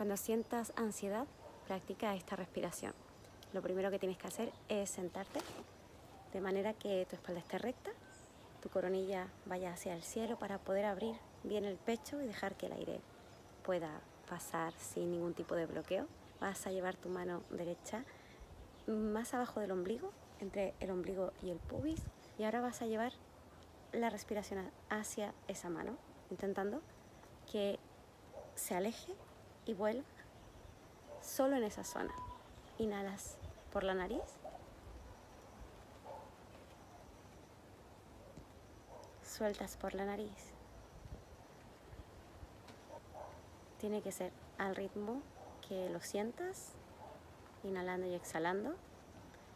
Cuando sientas ansiedad, practica esta respiración. Lo primero que tienes que hacer es sentarte de manera que tu espalda esté recta, tu coronilla vaya hacia el cielo para poder abrir bien el pecho y dejar que el aire pueda pasar sin ningún tipo de bloqueo. Vas a llevar tu mano derecha más abajo del ombligo, entre el ombligo y el pubis, y ahora vas a llevar la respiración hacia esa mano, intentando que se aleje y vuelva solo en esa zona. Inhalas por la nariz. Sueltas por la nariz. Tiene que ser al ritmo que lo sientas, inhalando y exhalando.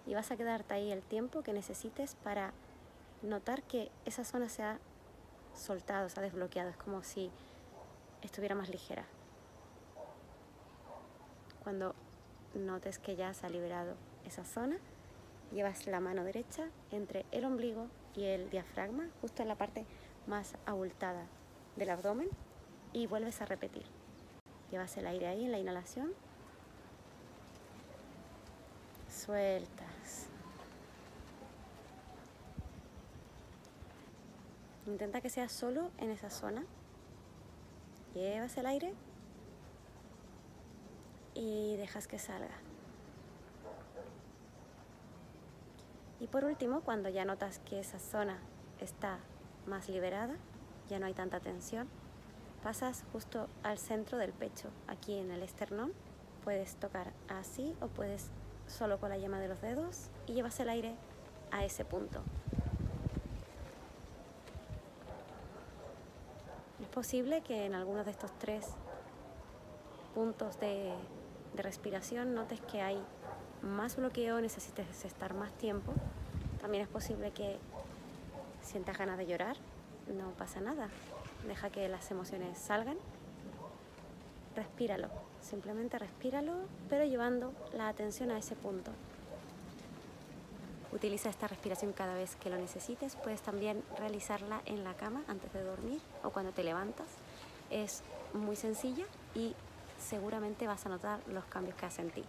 Y vas a quedarte ahí el tiempo que necesites para notar que esa zona se ha soltado, se ha desbloqueado. Es como si estuviera más ligera. Cuando notes que ya se ha liberado esa zona, llevas la mano derecha entre el ombligo y el diafragma, justo en la parte más abultada del abdomen, y vuelves a repetir. Llevas el aire ahí en la inhalación. Sueltas. Intenta que sea solo en esa zona. Llevas el aire dejas que salga. Y por último, cuando ya notas que esa zona está más liberada, ya no hay tanta tensión, pasas justo al centro del pecho, aquí en el esternón. Puedes tocar así o puedes solo con la yema de los dedos y llevas el aire a ese punto. Es posible que en algunos de estos tres puntos de, de respiración notes que hay más bloqueo, necesites estar más tiempo. También es posible que sientas ganas de llorar, no pasa nada. Deja que las emociones salgan. Respíralo, simplemente respíralo, pero llevando la atención a ese punto. Utiliza esta respiración cada vez que lo necesites. Puedes también realizarla en la cama antes de dormir o cuando te levantas. Es muy sencilla y seguramente vas a notar los cambios que hace en ti.